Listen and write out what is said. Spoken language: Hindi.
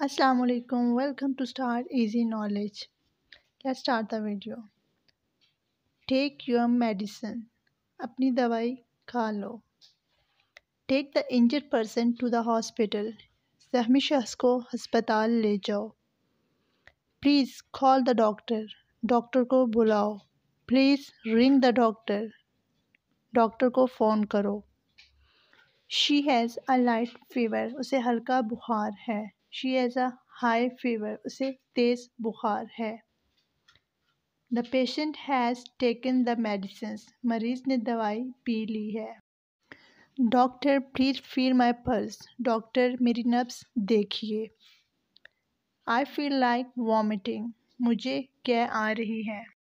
अस्सलाम वालेकुम welcome to start easy knowledge let's start the video take your medicine अपनी दवाई खा लो. Take the injured person to the hospital जहमी शख्स को हस्पताल ले जाओ. Please call the doctor doctor को बुलाओ. Please ring the doctor doctor को फ़ोन करो. She has a light fever उसे हल्का बुखार है. She has a high fever उसे तेज़ बुखार है। The patient has taken the medicine मरीज़ ने दवाई पी ली है। Doctor please feel my pulse doctor मेरी नब्स देखिए। आई फील लाइक वॉमिटिंग मुझे क्या आ रही है?